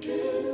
Kill.